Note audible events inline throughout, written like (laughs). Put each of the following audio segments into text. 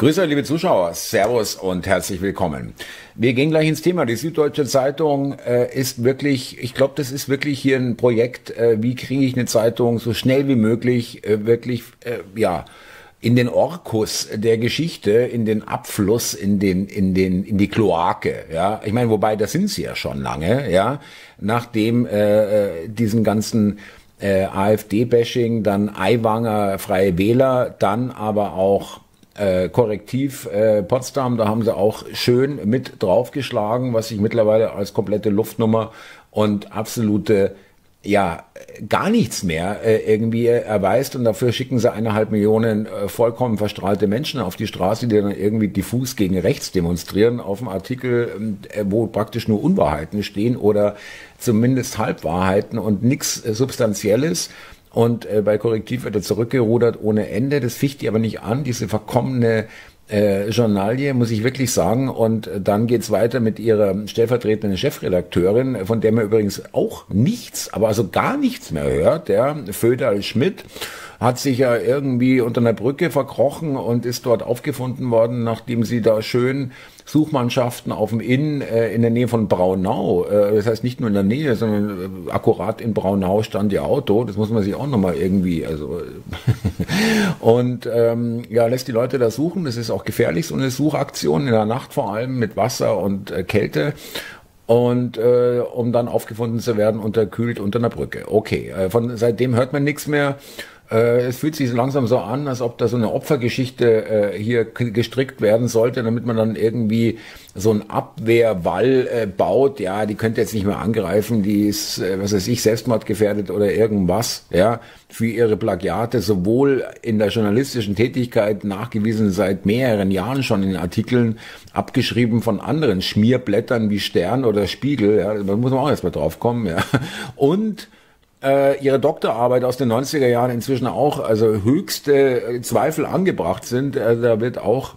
Grüße, liebe Zuschauer, Servus und herzlich willkommen. Wir gehen gleich ins Thema. Die Süddeutsche Zeitung äh, ist wirklich, ich glaube, das ist wirklich hier ein Projekt, äh, wie kriege ich eine Zeitung so schnell wie möglich, äh, wirklich, äh, ja, in den Orkus der Geschichte, in den Abfluss, in den, in den, in die Kloake, ja. Ich meine, wobei, da sind sie ja schon lange, ja. Nachdem äh, äh diesen ganzen äh, AfD-Bashing, dann Aiwanger Freie Wähler, dann aber auch äh, Korrektiv äh, Potsdam, da haben sie auch schön mit draufgeschlagen, was sich mittlerweile als komplette Luftnummer und absolute ja gar nichts mehr äh, irgendwie erweist und dafür schicken sie eineinhalb Millionen äh, vollkommen verstrahlte Menschen auf die Straße, die dann irgendwie diffus gegen rechts demonstrieren auf dem Artikel, äh, wo praktisch nur Unwahrheiten stehen oder zumindest Halbwahrheiten und nichts äh, Substanzielles. Und äh, bei Korrektiv wird er zurückgerudert ohne Ende. Das ficht die aber nicht an, diese verkommene äh, Journalie, muss ich wirklich sagen. Und dann geht's weiter mit ihrer stellvertretenden Chefredakteurin, von der man übrigens auch nichts, aber also gar nichts mehr hört, ja, Föderl Schmidt hat sich ja irgendwie unter einer Brücke verkrochen und ist dort aufgefunden worden, nachdem sie da schön Suchmannschaften auf dem Inn äh, in der Nähe von Braunau, äh, das heißt nicht nur in der Nähe, sondern äh, akkurat in Braunau stand ihr Auto, das muss man sich auch nochmal irgendwie, also (laughs) und ähm, ja, lässt die Leute da suchen, das ist auch gefährlich, so eine Suchaktion in der Nacht vor allem mit Wasser und äh, Kälte. Und äh, um dann aufgefunden zu werden unterkühlt unter einer Brücke. Okay, äh, von seitdem hört man nichts mehr äh, es fühlt sich langsam so an, als ob da so eine Opfergeschichte äh, hier gestrickt werden sollte, damit man dann irgendwie so einen Abwehrwall äh, baut. Ja, die könnte jetzt nicht mehr angreifen, die ist, äh, was weiß ich, selbstmordgefährdet oder irgendwas. Ja, für ihre Plagiate sowohl in der journalistischen Tätigkeit nachgewiesen seit mehreren Jahren schon in Artikeln, abgeschrieben von anderen Schmierblättern wie Stern oder Spiegel. Ja, da muss man auch erstmal drauf kommen. Ja, und äh, ihre Doktorarbeit aus den 90er Jahren inzwischen auch, also höchste äh, Zweifel angebracht sind. Äh, da wird auch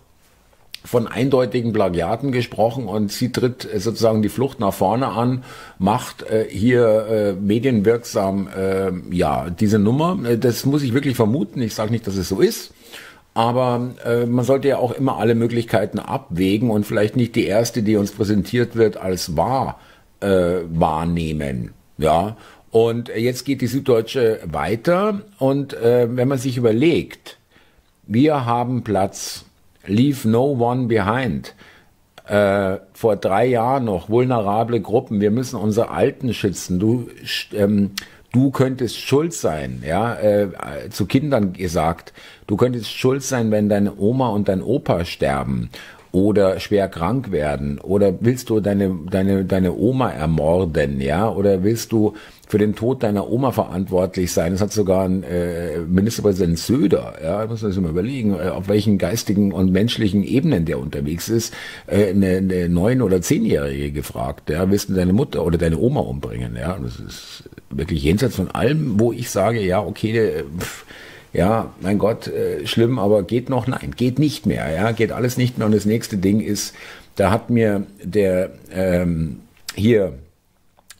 von eindeutigen Plagiaten gesprochen und sie tritt äh, sozusagen die Flucht nach vorne an, macht äh, hier äh, medienwirksam äh, ja diese Nummer. Das muss ich wirklich vermuten. Ich sage nicht, dass es so ist. Aber äh, man sollte ja auch immer alle Möglichkeiten abwägen und vielleicht nicht die erste, die uns präsentiert wird, als wahr äh, wahrnehmen. Ja, und jetzt geht die Süddeutsche weiter. Und äh, wenn man sich überlegt, wir haben Platz, leave no one behind. Äh, vor drei Jahren noch vulnerable Gruppen, wir müssen unsere Alten schützen. Du, ähm, du könntest schuld sein, ja, äh, zu Kindern gesagt, du könntest schuld sein, wenn deine Oma und dein Opa sterben oder schwer krank werden. Oder willst du deine deine deine Oma ermorden, ja, oder willst du für den Tod deiner Oma verantwortlich sein. Das hat sogar ein äh, Ministerpräsident Söder, ja, muss man sich mal überlegen, äh, auf welchen geistigen und menschlichen Ebenen der unterwegs ist, äh, eine, eine neun- oder zehnjährige gefragt, ja, willst du deine Mutter oder deine Oma umbringen, ja, das ist wirklich jenseits von allem, wo ich sage, ja, okay, äh, pff, ja, mein Gott, äh, schlimm, aber geht noch? Nein, geht nicht mehr, ja, geht alles nicht mehr. Und das nächste Ding ist, da hat mir der ähm, hier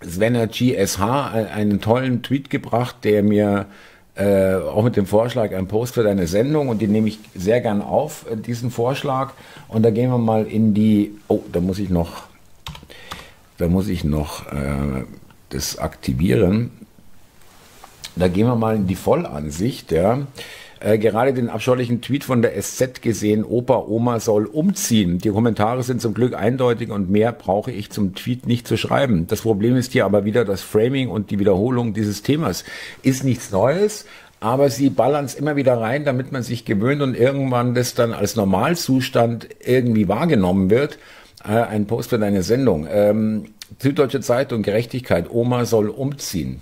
Svenner GSH einen tollen Tweet gebracht, der mir äh, auch mit dem Vorschlag ein Post für deine Sendung und den nehme ich sehr gern auf, äh, diesen Vorschlag. Und da gehen wir mal in die, oh, da muss ich noch, da muss ich noch äh, das aktivieren. Da gehen wir mal in die Vollansicht, ja. Äh, gerade den abscheulichen Tweet von der SZ gesehen, Opa, Oma soll umziehen. Die Kommentare sind zum Glück eindeutig und mehr brauche ich zum Tweet nicht zu schreiben. Das Problem ist hier aber wieder das Framing und die Wiederholung dieses Themas. Ist nichts Neues, aber sie ballern es immer wieder rein, damit man sich gewöhnt und irgendwann das dann als Normalzustand irgendwie wahrgenommen wird. Äh, ein Post für deine Sendung. Ähm, Süddeutsche Zeitung, Gerechtigkeit, Oma soll umziehen.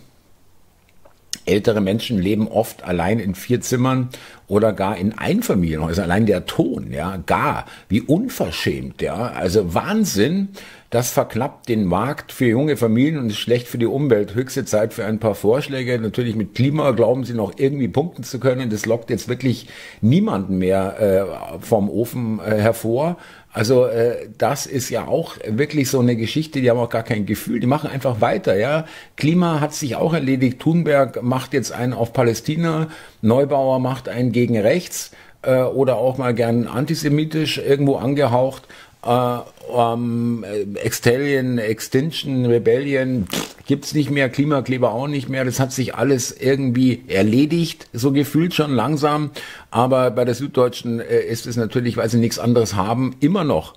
Ältere Menschen leben oft allein in vier Zimmern oder gar in Einfamilienhäusern. Allein der Ton, ja, gar, wie unverschämt, ja. Also Wahnsinn. Das verklappt den Markt für junge Familien und ist schlecht für die Umwelt. Höchste Zeit für ein paar Vorschläge. Natürlich mit Klima glauben sie noch irgendwie punkten zu können. Das lockt jetzt wirklich niemanden mehr äh, vom Ofen äh, hervor. Also äh, das ist ja auch wirklich so eine Geschichte, die haben auch gar kein Gefühl, die machen einfach weiter, ja. Klima hat sich auch erledigt, Thunberg macht jetzt einen auf Palästina, Neubauer macht einen gegen rechts äh, oder auch mal gern antisemitisch irgendwo angehaucht. Äh, ähm, Extalion, Extinction, Rebellion gibt's nicht mehr, Klimakleber auch nicht mehr. Das hat sich alles irgendwie erledigt, so gefühlt schon langsam. Aber bei der Süddeutschen äh, ist es natürlich, weil sie nichts anderes haben, immer noch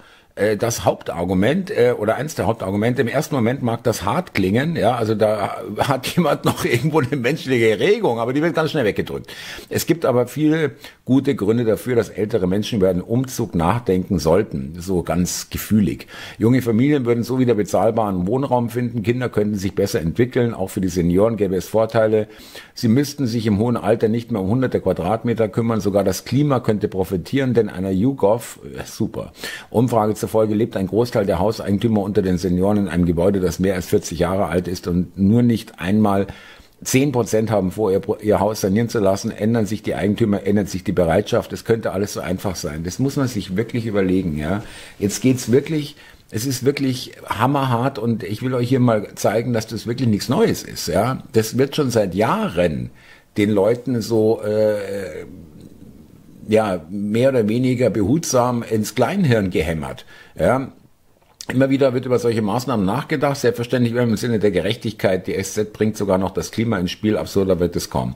das Hauptargument äh, oder eins der Hauptargumente. Im ersten Moment mag das hart klingen, ja, also da (laughs) hat jemand noch irgendwo eine menschliche Erregung, aber die wird ganz schnell weggedrückt. Es gibt aber viele gute Gründe dafür, dass ältere Menschen über einen Umzug nachdenken sollten, so ganz gefühlig. Junge Familien würden so wieder bezahlbaren Wohnraum finden, Kinder könnten sich besser entwickeln, auch für die Senioren gäbe es Vorteile. Sie müssten sich im hohen Alter nicht mehr um hunderte Quadratmeter kümmern, sogar das Klima könnte profitieren, denn einer YouGov, äh, super, Umfrage zufolge lebt ein Großteil der Hauseigentümer unter den Senioren in einem Gebäude, das mehr als 40 Jahre alt ist und nur nicht einmal Zehn Prozent haben vor, ihr, ihr, Haus sanieren zu lassen, ändern sich die Eigentümer, ändert sich die Bereitschaft. Es könnte alles so einfach sein. Das muss man sich wirklich überlegen. Ja, jetzt geht's wirklich. Es ist wirklich hammerhart und ich will euch hier mal zeigen, dass das wirklich nichts Neues ist. Ja, das wird schon seit Jahren den Leuten so äh, ja, mehr oder weniger behutsam ins Kleinhirn gehämmert. Ja, Immer wieder wird über solche Maßnahmen nachgedacht, selbstverständlich im Sinne der Gerechtigkeit. Die SZ bringt sogar noch das Klima ins Spiel, absurder wird es kaum.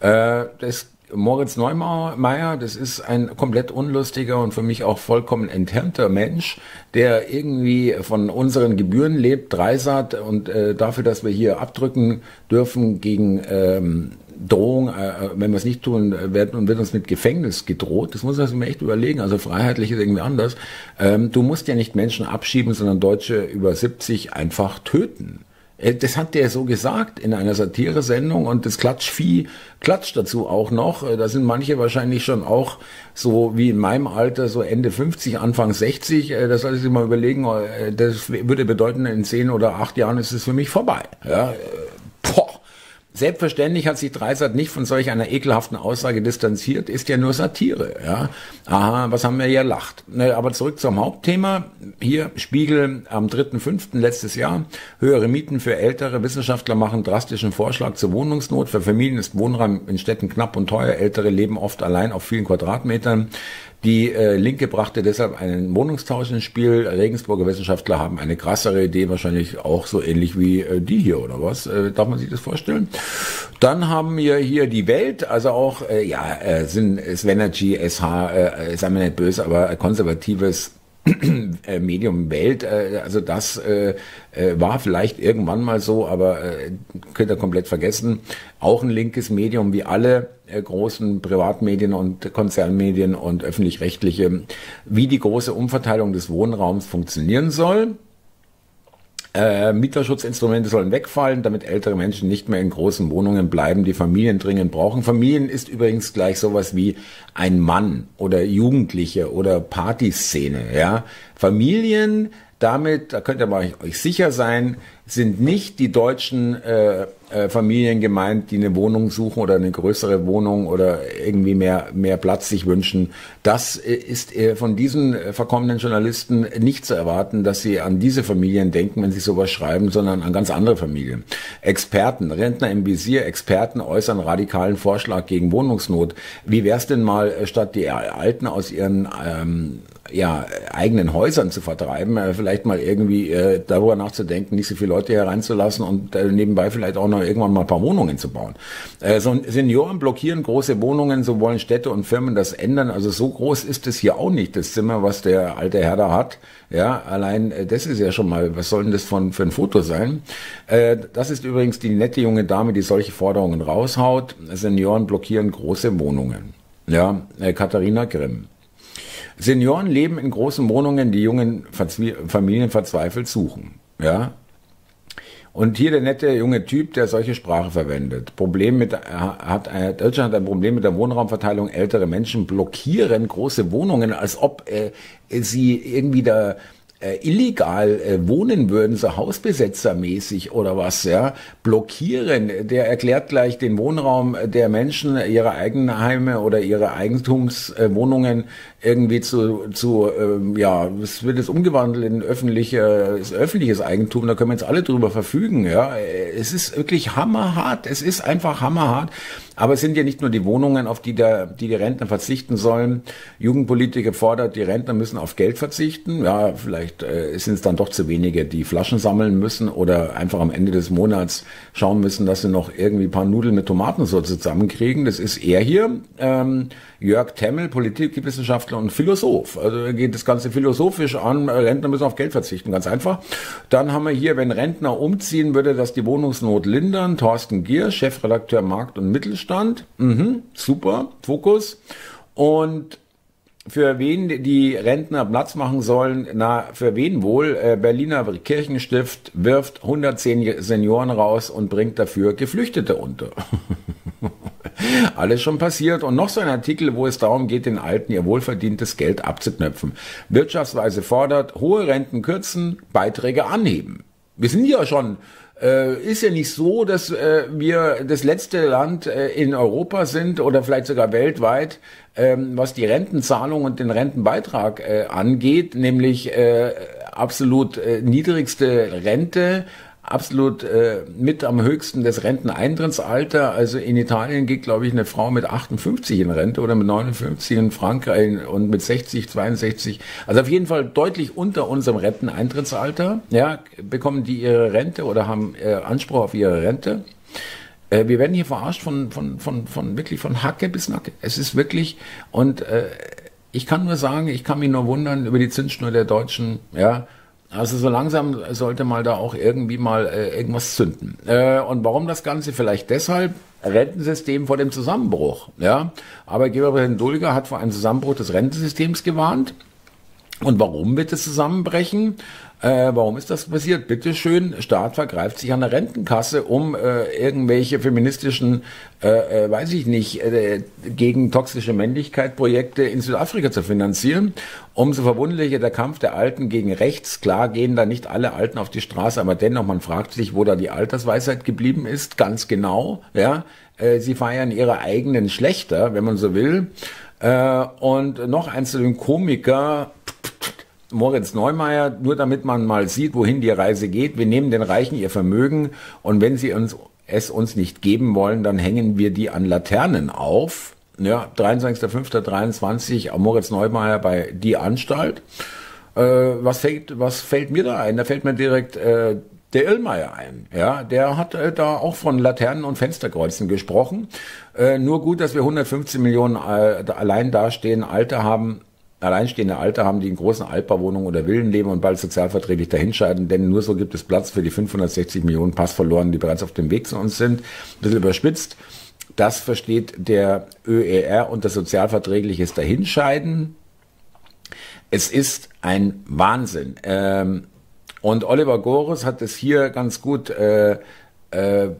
Äh, das Moritz Neumeier, das ist ein komplett unlustiger und für mich auch vollkommen enthemmter Mensch, der irgendwie von unseren Gebühren lebt, Dreisat und äh, dafür, dass wir hier abdrücken dürfen gegen ähm, Drohung, äh, wenn wir es nicht tun, äh, werden, wird uns mit Gefängnis gedroht. Das muss man sich echt überlegen. Also freiheitlich ist irgendwie anders. Ähm, du musst ja nicht Menschen abschieben, sondern Deutsche über 70 einfach töten. Das hat der so gesagt in einer Satiresendung und das Klatschvieh klatscht dazu auch noch. Da sind manche wahrscheinlich schon auch so wie in meinem Alter, so Ende 50, Anfang 60. Das soll ich sich mal überlegen. Das würde bedeuten, in zehn oder acht Jahren ist es für mich vorbei. Ja, Selbstverständlich hat sich Dreisat nicht von solch einer ekelhaften Aussage distanziert, ist ja nur Satire. Ja? Aha, was haben wir hier lacht. Aber zurück zum Hauptthema. Hier Spiegel am 3.5. letztes Jahr. Höhere Mieten für Ältere. Wissenschaftler machen drastischen Vorschlag zur Wohnungsnot. Für Familien ist Wohnraum in Städten knapp und teuer. Ältere leben oft allein auf vielen Quadratmetern. Die äh, Linke brachte deshalb einen Wohnungstausch ins Spiel. Regensburger Wissenschaftler haben eine krassere Idee, wahrscheinlich auch so ähnlich wie äh, die hier oder was? Äh, darf man sich das vorstellen? Dann haben wir hier die Welt, also auch äh, ja, äh, sind Svenergy, SH, äh, sei mir nicht böse, aber konservatives (clears throat) äh, Medium Welt, äh, also das äh, war vielleicht irgendwann mal so, aber könnt ihr komplett vergessen. Auch ein linkes Medium wie alle großen Privatmedien und Konzernmedien und öffentlich-rechtliche, wie die große Umverteilung des Wohnraums funktionieren soll. Äh, Mieterschutzinstrumente sollen wegfallen, damit ältere Menschen nicht mehr in großen Wohnungen bleiben, die Familien dringend brauchen. Familien ist übrigens gleich sowas wie ein Mann oder Jugendliche oder Partyszene. Ja, Familien damit, da könnt ihr mal euch sicher sein, sind nicht die deutschen äh, äh, Familien gemeint, die eine Wohnung suchen oder eine größere Wohnung oder irgendwie mehr, mehr Platz sich wünschen. Das äh, ist äh, von diesen äh, verkommenen Journalisten nicht zu erwarten, dass sie an diese Familien denken, wenn sie sowas schreiben, sondern an ganz andere Familien. Experten, Rentner im Visier, Experten äußern radikalen Vorschlag gegen Wohnungsnot. Wie wär's denn mal, äh, statt die Alten aus ihren ähm, ja, eigenen Häusern zu vertreiben, äh, vielleicht mal irgendwie äh, darüber nachzudenken, nicht so viele Leute hereinzulassen und äh, nebenbei vielleicht auch noch irgendwann mal ein paar Wohnungen zu bauen. Äh, so Senioren blockieren große Wohnungen, so wollen Städte und Firmen das ändern. Also so groß ist es hier auch nicht, das Zimmer, was der alte Herr da hat. Ja, allein äh, das ist ja schon mal, was soll denn das von, für ein Foto sein? Äh, das ist übrigens die nette junge Dame, die solche Forderungen raushaut. Senioren blockieren große Wohnungen. Ja, äh, Katharina Grimm. Senioren leben in großen Wohnungen, die jungen Familien verzweifelt suchen. Ja. Und hier der nette junge Typ, der solche Sprache verwendet. Problem mit, hat, Deutschland hat ein Problem mit der Wohnraumverteilung. Ältere Menschen blockieren große Wohnungen, als ob äh, sie irgendwie da äh, illegal äh, wohnen würden, so Hausbesetzermäßig oder was, ja, blockieren, der erklärt gleich den Wohnraum der Menschen, ihre Eigenheime oder ihre Eigentumswohnungen irgendwie zu, zu ähm, ja, es wird jetzt umgewandelt in öffentliches, öffentliches Eigentum, da können wir jetzt alle drüber verfügen, ja. Es ist wirklich hammerhart, es ist einfach hammerhart. Aber es sind ja nicht nur die Wohnungen, auf die, der, die die Rentner verzichten sollen. Jugendpolitiker fordert, die Rentner müssen auf Geld verzichten. Ja, vielleicht äh, sind es dann doch zu wenige, die Flaschen sammeln müssen oder einfach am Ende des Monats schauen müssen, dass sie noch irgendwie paar Nudeln mit Tomatensauce zusammenkriegen. Das ist er hier, ähm, Jörg Temmel, Politikwissenschaftler und Philosoph. Also er geht das Ganze philosophisch an. Rentner müssen auf Geld verzichten, ganz einfach. Dann haben wir hier, wenn Rentner umziehen, würde das die Wohnungsnot lindern. Thorsten Gier, Chefredakteur Markt und Mittelstand. Mittelstand. Mhm, super, Fokus. Und für wen die Rentner Platz machen sollen, na, für wen wohl? Äh, Berliner Kirchenstift wirft 110 Senioren raus und bringt dafür Geflüchtete unter. (laughs) Alles schon passiert. Und noch so ein Artikel, wo es darum geht, den Alten ihr wohlverdientes Geld abzuknöpfen. Wirtschaftsweise fordert, hohe Renten kürzen, Beiträge anheben. Wir sind ja schon äh, ist ja nicht so, dass äh, wir das letzte Land äh, in Europa sind oder vielleicht sogar weltweit, ähm, was die Rentenzahlung und den Rentenbeitrag äh, angeht, nämlich äh, absolut äh, niedrigste Rente absolut äh, mit am höchsten das Renteneintrittsalter. Also in Italien geht, glaube ich, eine Frau mit 58 in Rente oder mit 59 in Frankreich und mit 60, 62. Also auf jeden Fall deutlich unter unserem Renteneintrittsalter. Ja, bekommen die ihre Rente oder haben äh, Anspruch auf ihre Rente. Äh, wir werden hier verarscht von, von, von, von wirklich von Hacke bis Nacke. Es ist wirklich und äh, ich kann nur sagen, ich kann mich nur wundern über die Zinsschnur der Deutschen, ja, also so langsam sollte mal da auch irgendwie mal äh, irgendwas zünden. Äh, und warum das Ganze? Vielleicht deshalb, Rentensystem vor dem Zusammenbruch. Ja, Arbeitgeberpräsident Dulger hat vor einem Zusammenbruch des Rentensystems gewarnt. Und warum wird es zusammenbrechen? Äh, warum ist das passiert? Bitte schön, Staat vergreift sich an der Rentenkasse, um äh, irgendwelche feministischen, äh, äh, weiß ich nicht, äh, gegen toxische Männlichkeit Projekte in Südafrika zu finanzieren. Umso verwunderlicher der Kampf der Alten gegen rechts. Klar gehen da nicht alle Alten auf die Straße, aber dennoch, man fragt sich, wo da die Altersweisheit geblieben ist, ganz genau. Ja, äh, sie feiern ihre eigenen Schlechter, wenn man so will. Äh, und noch dem Komiker, Moritz Neumeier, nur damit man mal sieht, wohin die Reise geht. Wir nehmen den Reichen ihr Vermögen und wenn sie uns, es uns nicht geben wollen, dann hängen wir die an Laternen auf. Ja, 23.05.23, Moritz Neumeier bei Die Anstalt. Äh, was, fällt, was fällt mir da ein? Da fällt mir direkt äh, der Illmeier ein. Ja, der hat äh, da auch von Laternen und Fensterkreuzen gesprochen. Äh, nur gut, dass wir 115 Millionen äh, allein dastehen, Alte haben alleinstehende Alte haben, die in großen Altbauwohnungen oder Villen leben und bald sozialverträglich dahinscheiden, denn nur so gibt es Platz für die 560 Millionen Passverloren, die bereits auf dem Weg zu uns sind. Ein bisschen überspitzt. Das versteht der ÖER unter sozialverträgliches Dahinscheiden. Es ist ein Wahnsinn. Ähm, und Oliver Gores hat es hier ganz gut äh, äh,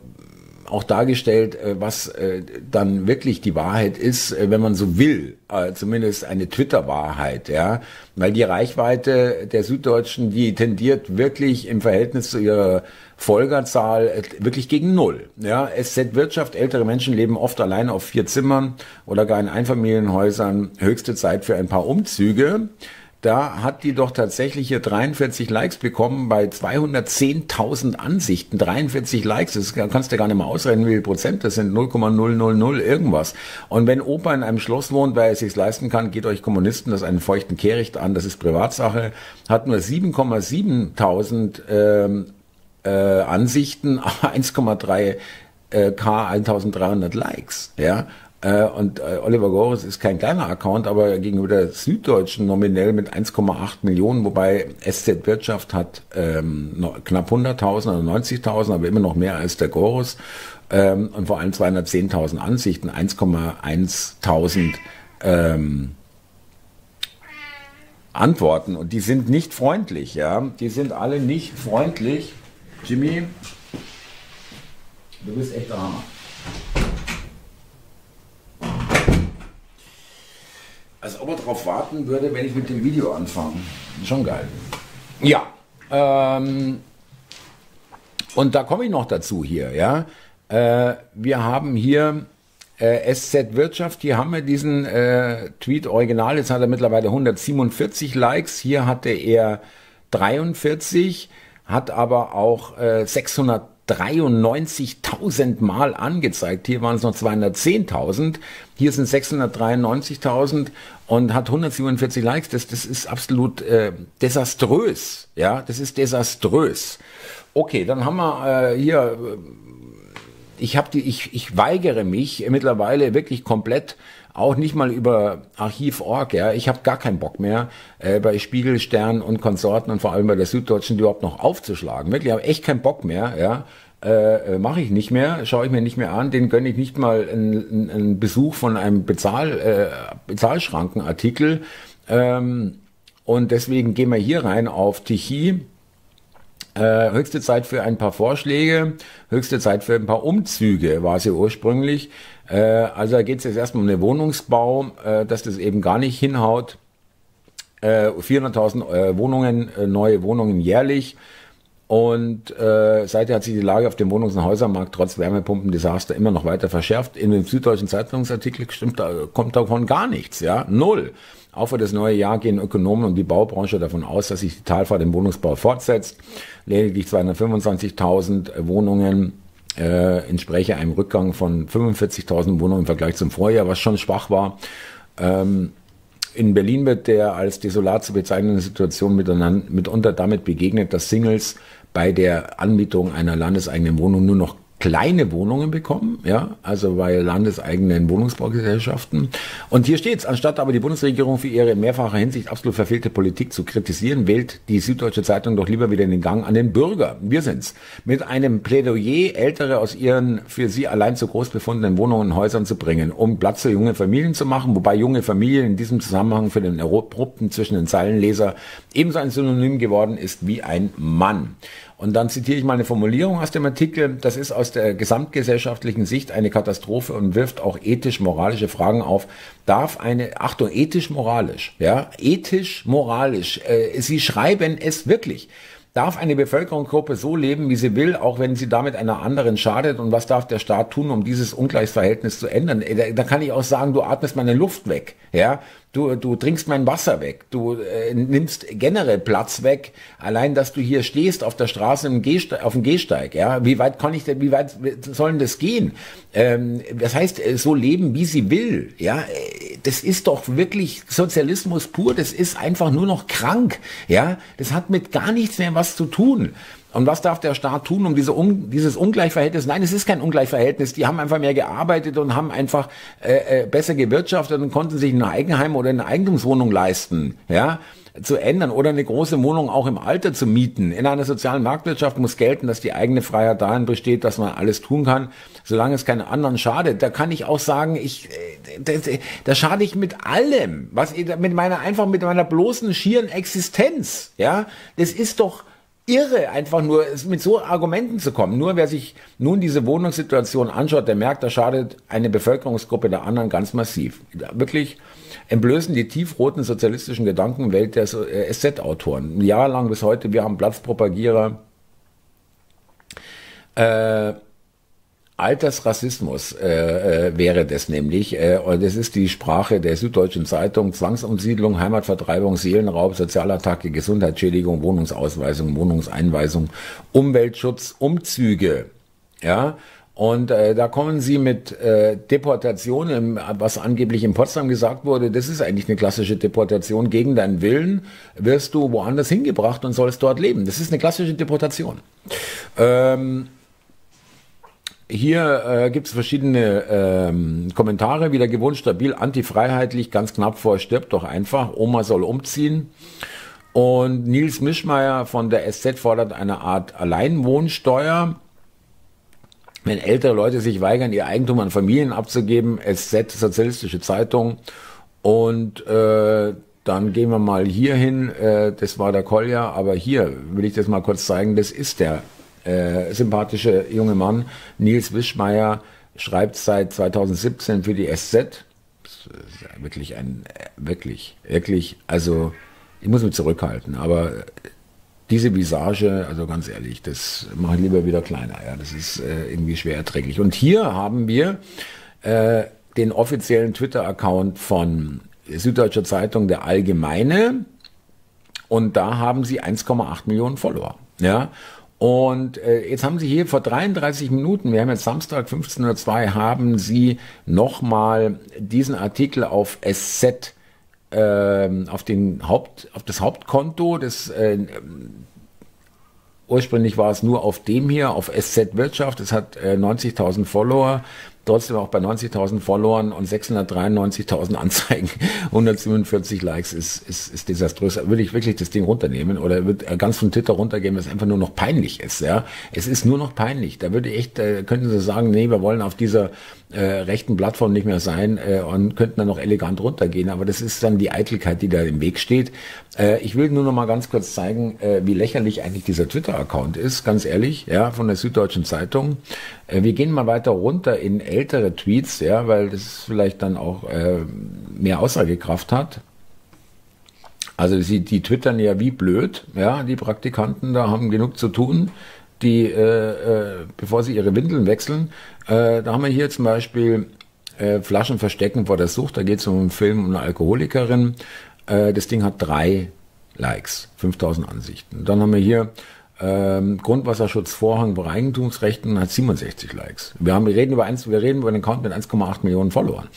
auch dargestellt, äh, was äh, dann wirklich die Wahrheit ist, äh, wenn man so will, zumindest eine Twitter-Wahrheit, ja, weil die Reichweite der Süddeutschen, die tendiert wirklich im Verhältnis zu ihrer Folgerzahl wirklich gegen Null. Ja, SZ Wirtschaft, ältere Menschen leben oft allein auf vier Zimmern oder gar in Einfamilienhäusern, höchste Zeit für ein paar Umzüge da hat die doch tatsächlich hier 43 Likes bekommen bei 210.000 Ansichten. 43 Likes, das kannst du gar nicht mal ausrechnen, wie viel Prozent das sind, 0,000 irgendwas. Und wenn Opa in einem Schloss wohnt, weil er es sich leisten kann, geht euch Kommunisten das einen feuchten Kehricht an, das ist Privatsache, hat nur 7,7.000 ähm, äh, Ansichten, (laughs) 1,3 äh, K 1300 Likes, ja. Äh, und äh, Oliver Gores ist kein kleiner Account, aber gegenüber der Süddeutschen nominell mit 1,8 Millionen, wobei SZ Wirtschaft hat ähm, knapp 100.000 oder 90.000, aber immer noch mehr als der Gores. Ähm, und vor allem 210.000 Ansichten, 1,1.000 ähm, Antworten. Und die sind nicht freundlich, ja. Die sind alle nicht freundlich. Jimmy, du bist echt der Hammer. Als ob er darauf warten würde, wenn ich mit dem Video anfange. Schon geil. Ja, ähm, und da komme ich noch dazu hier, ja. Äh, wir haben hier äh, SZ Wirtschaft, hier haben wir diesen äh, Tweet original, jetzt hat er mittlerweile 147 Likes, hier hatte er 43, hat aber auch äh, 693.000 Mal angezeigt. Hier waren es noch 210.000. Hier sind 693.000 und hat 147 Likes. Das, das ist absolut äh, desaströs. Ja, das ist desaströs. Okay, dann haben wir äh, hier ich habe die, ich, ich weigere mich mittlerweile wirklich komplett auch nicht mal über Archiv.org, ja. Ich habe gar keinen Bock mehr, äh, bei Spiegel, Stern und Konsorten und vor allem bei der Süddeutschen überhaupt noch aufzuschlagen. Wirklich, habe echt keinen Bock mehr, ja. Äh, äh Mache ich nicht mehr, schaue ich mir nicht mehr an, den gönne ich nicht mal einen, einen Besuch von einem Bezahl, äh, Bezahlschrankenartikel. Ähm, und deswegen gehen wir hier rein auf Tichy äh, höchste Zeit für ein paar Vorschläge, höchste Zeit für ein paar Umzüge war sie ursprünglich. Äh, also da geht es jetzt erstmal um den Wohnungsbau, äh, dass das eben gar nicht hinhaut. Äh, 400.000 äh, Wohnungen, äh, neue Wohnungen jährlich. Und äh, seither hat sich die Lage auf dem Wohnungs- und Häusermarkt trotz Wärmepumpendesaster immer noch weiter verschärft. In dem Süddeutschen Zeitungsartikel stimmt, da, kommt davon gar nichts, ja, null. Auch für das neue Jahr gehen Ökonomen und die Baubranche davon aus, dass sich die Talfahrt im Wohnungsbau fortsetzt. Lediglich 225.000 Wohnungen äh, entspreche einem Rückgang von 45.000 Wohnungen im Vergleich zum Vorjahr, was schon schwach war. Ähm, in Berlin wird der als desolat zu bezeichnende Situation mitunter damit begegnet, dass Singles bei der Anmietung einer landeseigenen Wohnung nur noch kleine Wohnungen bekommen, ja, also bei landeseigenen Wohnungsbaugesellschaften. Und hier steht es, anstatt aber die Bundesregierung für ihre in mehrfacher Hinsicht absolut verfehlte Politik zu kritisieren, wählt die Süddeutsche Zeitung doch lieber wieder den Gang an den Bürger. Wir sind's. Mit einem Plädoyer, Ältere aus ihren für sie allein zu groß befundenen Wohnungen und Häusern zu bringen, um Platz für junge Familien zu machen, wobei junge Familien in diesem Zusammenhang für den erprobten zwischen den Zeilenleser ebenso ein Synonym geworden ist wie ein Mann. Und dann zitiere ich mal eine Formulierung aus dem Artikel. Das ist aus der gesamtgesellschaftlichen Sicht eine Katastrophe und wirft auch ethisch-moralische Fragen auf. Darf eine, Achtung, ethisch-moralisch, ja, ethisch-moralisch, äh, Sie schreiben es wirklich. Darf eine Bevölkerungsgruppe so leben, wie sie will, auch wenn sie damit einer anderen schadet? Und was darf der Staat tun, um dieses Ungleichsverhältnis zu ändern? Äh, da, da kann ich auch sagen, du atmest meine Luft weg. Ja, du, du trinkst mein Wasser weg, du äh, nimmst generell Platz weg, allein, dass du hier stehst auf der Straße im Gehsteig, auf dem Gehsteig, ja, wie weit kann ich denn, wie weit soll denn das gehen? Ähm, das heißt, äh, so leben, wie sie will, ja, äh, das ist doch wirklich Sozialismus pur, das ist einfach nur noch krank, ja, das hat mit gar nichts mehr was zu tun. Und was darf der Staat tun, um diese um, dieses Ungleichverhältnis? Nein, es ist kein Ungleichverhältnis. Die haben einfach mehr gearbeitet und haben einfach äh, äh, besser gewirtschaftet und konnten sich ein Eigenheim oder eine Eigentumswohnung leisten. Ja, zu ändern oder eine große Wohnung auch im Alter zu mieten. In einer sozialen Marktwirtschaft muss gelten, dass die eigene Freiheit darin besteht, dass man alles tun kann, solange es keine anderen schadet. Da kann ich auch sagen, ich, äh, da, da schade ich mit allem, was mit meiner einfach mit meiner bloßen schieren Existenz. Ja, das ist doch irre, einfach nur mit so Argumenten zu kommen. Nur wer sich nun diese Wohnungssituation anschaut, der merkt, da schadet eine Bevölkerungsgruppe der anderen ganz massiv. Wirklich entblößen die tiefroten sozialistischen Gedankenwelt der SZ-Autoren. Jahrelang bis heute, wir haben Platzpropagierer. Äh, Altersrassismus äh, äh, wäre das nämlich. Äh, und das ist die Sprache der Süddeutschen Zeitung. Zwangsumsiedlung, Heimatvertreibung, Seelenraub, Sozialattacke, Gesundheitsschädigung, Wohnungsausweisung, Wohnungseinweisung, Umweltschutz, Umzüge. Ja, und äh, da kommen sie mit äh, Deportation, was angeblich in Potsdam gesagt wurde, das ist eigentlich eine klassische Deportation. Gegen deinen Willen wirst du woanders hingebracht und sollst dort leben. Das ist eine klassische Deportation. Ähm, hier äh, gibt es verschiedene ähm, Kommentare, wieder gewohnt stabil, antifreiheitlich, ganz knapp vor, stirbt doch einfach, Oma soll umziehen. Und Nils Mischmeier von der SZ fordert eine Art Alleinwohnsteuer. Wenn ältere Leute sich weigern, ihr Eigentum an Familien abzugeben, SZ, Sozialistische Zeitung. Und äh, dann gehen wir mal hier hin, äh, das war der Kolja, aber hier will ich das mal kurz zeigen, das ist der äh, sympathische junge Mann, Nils Wischmeier, schreibt seit 2017 für die SZ. Das ist wirklich ein, wirklich, wirklich, also ich muss mich zurückhalten, aber diese Visage, also ganz ehrlich, das mache ich lieber wieder kleiner. Ja, das ist äh, irgendwie schwer erträglich. Und hier haben wir äh, den offiziellen Twitter-Account von Süddeutscher Zeitung der Allgemeine und da haben sie 1,8 Millionen Follower. Ja, und äh, jetzt haben Sie hier vor 33 Minuten, wir haben jetzt Samstag 15.02 Uhr, haben Sie nochmal diesen Artikel auf SZ, äh, auf, den Haupt, auf das Hauptkonto des äh, Ursprünglich war es nur auf dem hier, auf SZ Wirtschaft. Es hat äh, 90.000 Follower trotzdem auch bei 90.000 Followern und 693.000 Anzeigen (laughs) 147 Likes ist, ist, ist desaströs. Würde ich wirklich das Ding runternehmen oder wird ganz von Twitter runtergehen, was einfach nur noch peinlich ist. Ja, Es ist nur noch peinlich. Da würde echt, äh, könnten sie sagen, nee, wir wollen auf dieser äh, rechten Plattform nicht mehr sein äh, und könnten dann noch elegant runtergehen. Aber das ist dann die Eitelkeit, die da im Weg steht. Äh, ich will nur noch mal ganz kurz zeigen, äh, wie lächerlich eigentlich dieser Twitter-Account ist, ganz ehrlich, ja, von der Süddeutschen Zeitung. Äh, wir gehen mal weiter runter in ältere Tweets, ja, weil das vielleicht dann auch äh, mehr Aussagekraft hat. Also sie, die twittern ja wie blöd, ja, die Praktikanten da haben genug zu tun, die, äh, äh, bevor sie ihre Windeln wechseln. Äh, da haben wir hier zum Beispiel äh, Flaschen verstecken vor der Sucht, da geht es um einen Film um eine Alkoholikerin. Äh, das Ding hat drei Likes, 5000 Ansichten. Dann haben wir hier ähm, Grundwasserschutzvorhang bei Eigentumsrechten hat 67 Likes. Wir, haben, wir, reden über eins, wir reden über einen Account mit 1,8 Millionen Followern.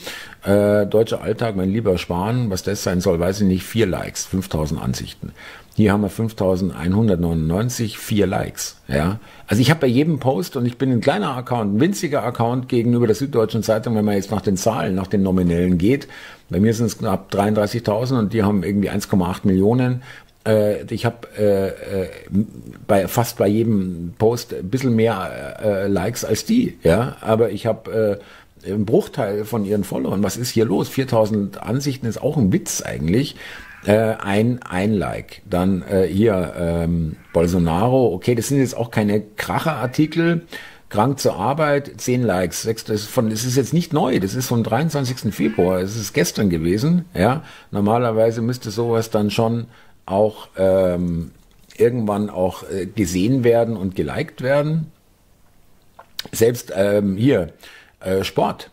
Äh, Deutscher Alltag, mein lieber Spahn, was das sein soll, weiß ich nicht, vier Likes, 5000 Ansichten. Hier haben wir 5199, vier Likes. Ja, also ich habe bei jedem Post und ich bin ein kleiner Account, ein winziger Account gegenüber der Süddeutschen Zeitung, wenn man jetzt nach den Zahlen, nach den Nominellen geht. Bei mir sind es knapp 33.000 und die haben irgendwie 1,8 Millionen. Äh, ich habe äh, äh, bei fast bei jedem Post ein bisschen mehr äh, Likes als die, ja, aber ich habe äh, einen Bruchteil von ihren Followern. Was ist hier los? 4000 Ansichten ist auch ein Witz eigentlich. Äh, ein, ein Like. Dann äh, hier ähm, Bolsonaro. Okay, das sind jetzt auch keine Kracherartikel. Krank zur Arbeit, 10 Likes. Das, ist von, das ist jetzt nicht neu, das ist vom 23. Februar, es ist gestern gewesen. Ja, Normalerweise müsste sowas dann schon auch ähm, irgendwann auch äh, gesehen werden und geliked werden. Selbst ähm, hier äh, Sport,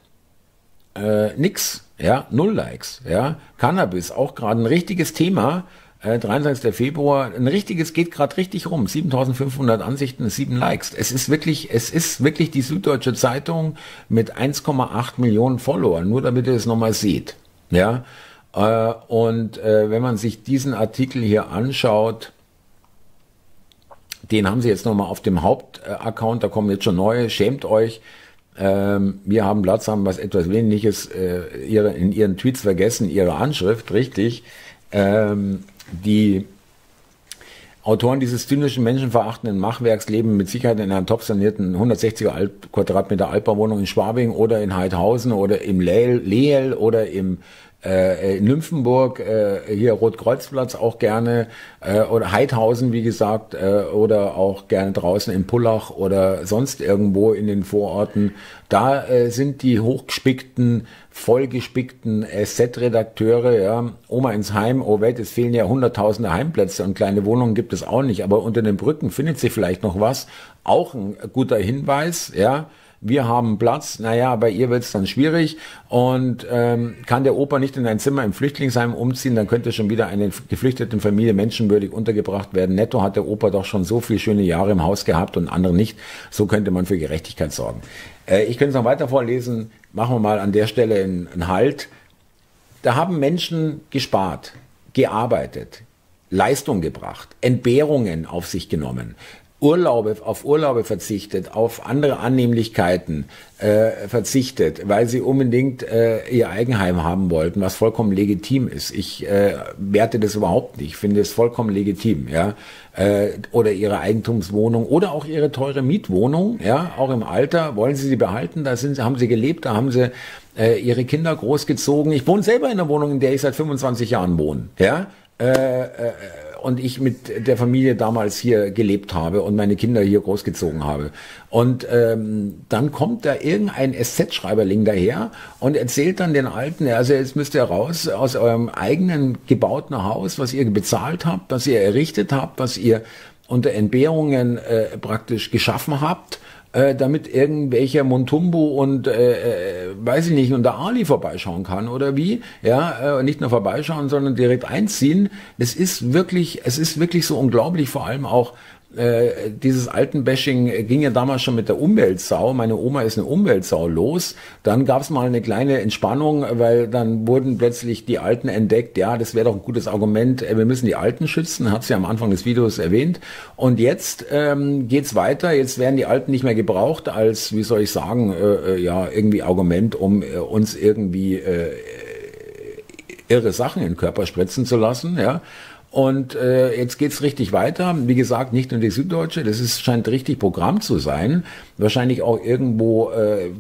äh, nix, ja, null Likes, ja, Cannabis auch gerade ein richtiges Thema. Äh, 23. Februar, ein richtiges geht gerade richtig rum. 7500 Ansichten, 7 Likes. Es ist wirklich, es ist wirklich die Süddeutsche Zeitung mit 1,8 Millionen Followern, nur damit ihr es nochmal seht. Ja, und äh, wenn man sich diesen Artikel hier anschaut, den haben sie jetzt nochmal auf dem Hauptaccount, da kommen jetzt schon neue, schämt euch. Ähm, wir haben Platz, haben was etwas weniges äh, in ihren Tweets vergessen, ihre Anschrift, richtig. Ähm, die Autoren dieses zynischen, menschenverachtenden Machwerks leben mit Sicherheit in einer top sanierten 160er Alp Quadratmeter Altbauwohnung in Schwabing oder in Heidhausen oder im Leel oder im äh, Nymphenburg, äh, hier Rotkreuzplatz auch gerne äh, oder Heidhausen, wie gesagt, äh, oder auch gerne draußen in Pullach oder sonst irgendwo in den Vororten. Da äh, sind die hochgespickten, vollgespickten SZ-Redakteure, ja, Oma ins Heim, oh Welt, es fehlen ja hunderttausende Heimplätze und kleine Wohnungen gibt es auch nicht, aber unter den Brücken findet sich vielleicht noch was. Auch ein guter Hinweis, ja wir haben Platz, naja, bei ihr wird es dann schwierig und ähm, kann der Opa nicht in ein Zimmer im Flüchtlingsheim umziehen, dann könnte schon wieder eine geflüchtete Familie menschenwürdig untergebracht werden. Netto hat der Opa doch schon so viele schöne Jahre im Haus gehabt und andere nicht. So könnte man für Gerechtigkeit sorgen. Äh, ich könnte es noch weiter vorlesen, machen wir mal an der Stelle einen, einen Halt. Da haben Menschen gespart, gearbeitet, Leistung gebracht, Entbehrungen auf sich genommen, Urlaube, auf Urlaube verzichtet, auf andere Annehmlichkeiten äh, verzichtet, weil sie unbedingt äh, ihr Eigenheim haben wollten, was vollkommen legitim ist. Ich äh, werte das überhaupt nicht. Ich finde es vollkommen legitim, ja. Äh, oder ihre Eigentumswohnung oder auch ihre teure Mietwohnung, ja, auch im Alter wollen sie sie behalten. Da sind, haben sie gelebt, da haben sie äh, ihre Kinder großgezogen. Ich wohne selber in einer Wohnung, in der ich seit 25 Jahren wohne, ja. Äh, äh, und ich mit der Familie damals hier gelebt habe und meine Kinder hier großgezogen habe. Und ähm, dann kommt da irgendein SZ-Schreiberling daher und erzählt dann den Alten, also jetzt müsst ihr raus aus eurem eigenen gebauten Haus, was ihr bezahlt habt, was ihr errichtet habt, was ihr unter Entbehrungen äh, praktisch geschaffen habt äh, damit irgendwelcher Montumbo und äh, äh, weiß ich nicht und der Ali vorbeischauen kann oder wie ja äh, nicht nur vorbeischauen sondern direkt einziehen. Das ist wirklich es ist wirklich so unglaublich vor allem auch äh, dieses Altenbashing ging ja damals schon mit der Umweltsau. Meine Oma ist eine Umweltsau los. Dann gab es mal eine kleine Entspannung, weil dann wurden plötzlich die Alten entdeckt. Ja, das wäre doch ein gutes Argument. Äh, wir müssen die Alten schützen, hat sie am Anfang des Videos erwähnt. Und jetzt ähm, geht's weiter. Jetzt werden die Alten nicht mehr gebraucht als, wie soll ich sagen, äh, äh ja irgendwie Argument, um äh, uns irgendwie äh, irre Sachen in den Körper spritzen zu lassen. Ja. Und äh, jetzt geht's richtig weiter. Wie gesagt, nicht nur die Süddeutsche, das ist, scheint richtig Programm zu sein. Wahrscheinlich auch irgendwo äh,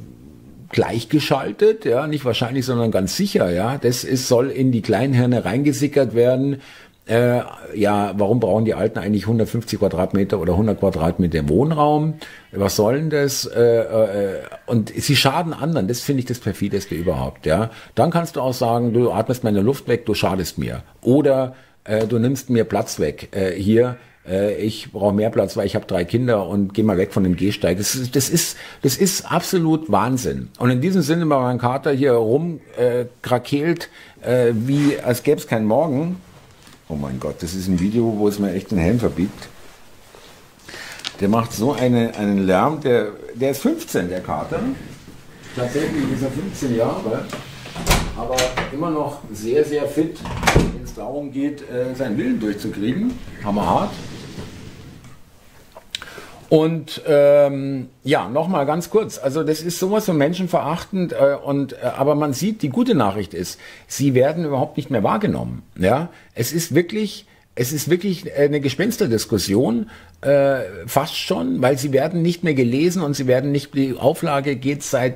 gleichgeschaltet, ja, nicht wahrscheinlich, sondern ganz sicher, ja. Das ist, soll in die Kleinhirne reingesickert werden. Äh, ja, warum brauchen die Alten eigentlich 150 Quadratmeter oder 100 Quadratmeter Wohnraum? Was sollen das? Äh, äh, und sie schaden anderen. Das finde ich das perfideste überhaupt. Ja, dann kannst du auch sagen, du atmest meine Luft weg, du schadest mir. Oder äh, du nimmst mir Platz weg. Äh, hier, äh, ich brauche mehr Platz, weil ich habe drei Kinder und geh mal weg von dem Gehsteig. Das ist, das ist, das ist absolut Wahnsinn. Und in diesem Sinne, meinem Kater hier rumkrakeelt, äh, äh, wie als gäbe es keinen Morgen. Oh mein Gott, das ist ein Video, wo es mir echt den Helm verbiegt. Der macht so eine, einen Lärm, der, der ist 15, der Kater. Tatsächlich ist er 15 Jahre aber immer noch sehr, sehr fit, darum geht, äh, seinen Willen durchzukriegen. Hammerhart. Und ähm, ja, nochmal ganz kurz. Also das ist sowas von menschenverachtend. Äh, und äh, aber man sieht, die gute Nachricht ist, sie werden überhaupt nicht mehr wahrgenommen. Ja, es ist wirklich es ist wirklich eine Gespensterdiskussion, äh, fast schon, weil sie werden nicht mehr gelesen und sie werden nicht, die Auflage geht seit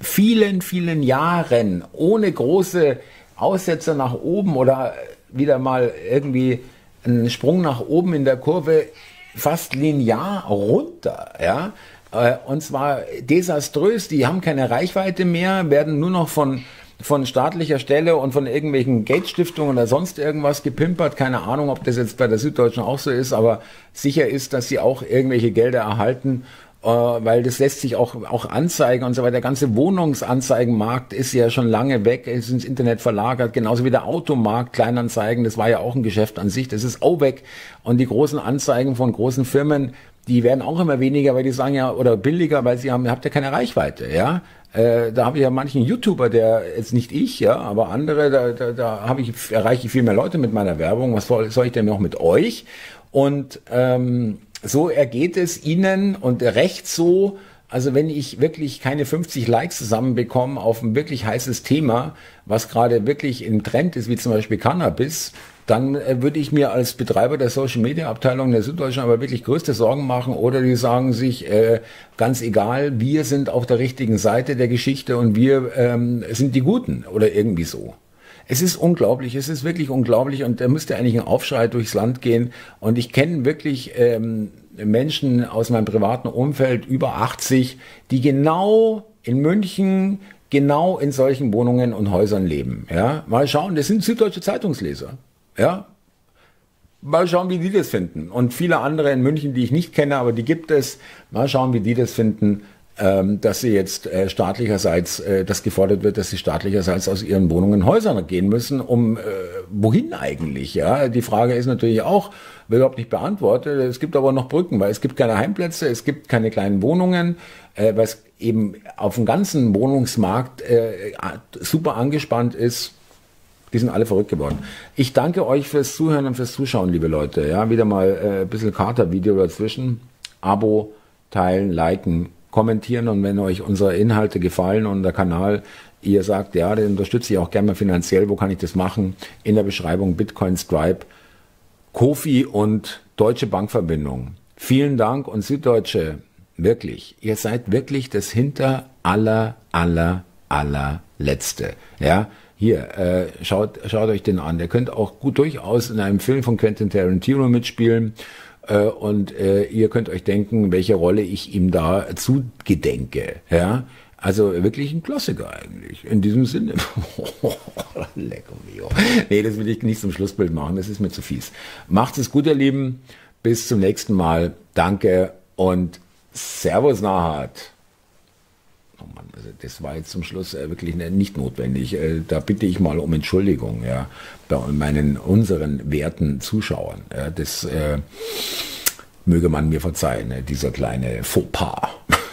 vielen, vielen Jahren ohne große Aussetzer nach oben oder wieder mal irgendwie einen Sprung nach oben in der Kurve fast linear runter, ja. Äh, und zwar desaströs, die haben keine Reichweite mehr, werden nur noch von von staatlicher Stelle und von irgendwelchen Geldstiftungen oder sonst irgendwas gepimpert. Keine Ahnung, ob das jetzt bei der Süddeutschen auch so ist, aber sicher ist, dass sie auch irgendwelche Gelder erhalten weil das lässt sich auch, auch anzeigen und so weiter. Der ganze Wohnungsanzeigenmarkt ist ja schon lange weg, ist ins Internet verlagert, genauso wie der Automarkt, Kleinanzeigen, das war ja auch ein Geschäft an sich, das ist auch weg. Und die großen Anzeigen von großen Firmen, die werden auch immer weniger, weil die sagen ja, oder billiger, weil sie haben, habt ja keine Reichweite, ja. Äh, da habe ich ja manchen YouTuber, der jetzt nicht ich, ja, aber andere, da, da, da habe ich erreiche ich viel mehr Leute mit meiner Werbung. Was soll, soll ich denn noch mit euch? Und ähm, so ergeht es Ihnen und recht so, also wenn ich wirklich keine 50 Likes zusammenbekomme auf ein wirklich heißes Thema, was gerade wirklich im Trend ist, wie zum Beispiel Cannabis, dann äh, würde ich mir als Betreiber der Social Media Abteilung der Süddeutschen aber wirklich größte Sorgen machen oder die sagen sich, äh, ganz egal, wir sind auf der richtigen Seite der Geschichte und wir ähm, sind die Guten oder irgendwie so. Es ist unglaublich, es ist wirklich unglaublich und da müsste eigentlich ein Aufschrei durchs Land gehen. Und ich kenne wirklich ähm, Menschen aus meinem privaten Umfeld über 80, die genau in München genau in solchen Wohnungen und Häusern leben. Ja, mal schauen, das sind süddeutsche Zeitungsleser. Ja, mal schauen, wie die das finden. Und viele andere in München, die ich nicht kenne, aber die gibt es. Mal schauen, wie die das finden ähm, dass sie jetzt äh, staatlicherseits, äh, das gefordert wird, dass sie staatlicherseits aus ihren Wohnungen Häusern gehen müssen, um äh, wohin eigentlich? Ja, die Frage ist natürlich auch überhaupt nicht beantwortet. Es gibt aber noch Brücken, weil es gibt keine Heimplätze, es gibt keine kleinen Wohnungen, äh, es eben auf dem ganzen Wohnungsmarkt äh, super angespannt ist. Die sind alle verrückt geworden. Ich danke euch fürs Zuhören und fürs Zuschauen, liebe Leute. Ja, wieder mal äh, ein bisschen Kater-Video dazwischen. Abo, teilen, liken, kommentieren und wenn euch unsere Inhalte gefallen und der Kanal, ihr sagt, ja, den unterstütze ich auch gerne mal finanziell, wo kann ich das machen? In der Beschreibung Bitcoin Stripe, Kofi und Deutsche Bankverbindung. Vielen Dank und Süddeutsche, wirklich, ihr seid wirklich das hinter aller, aller, allerletzte. Ja, hier, äh, schaut, schaut euch den an. Der könnte auch gut durchaus in einem Film von Quentin Tarantino mitspielen. Äh, und äh, ihr könnt euch denken, welche Rolle ich ihm da zugedenke. Ja, also wirklich ein Klassiker eigentlich. In diesem Sinne. (laughs) Lecker mio. Nee, das will ich nicht zum Schlussbild machen. Das ist mir zu fies. Macht es gut, ihr Lieben. Bis zum nächsten Mal. Danke und Servus Nahat. Oh Mann, also das war jetzt zum Schluss äh, wirklich nicht notwendig. Äh, da bitte ich mal um Entschuldigung, ja, bei meinen, unseren werten Zuschauern. Das äh, möge man mir verzeihen, dieser kleine Fauxpas. (laughs)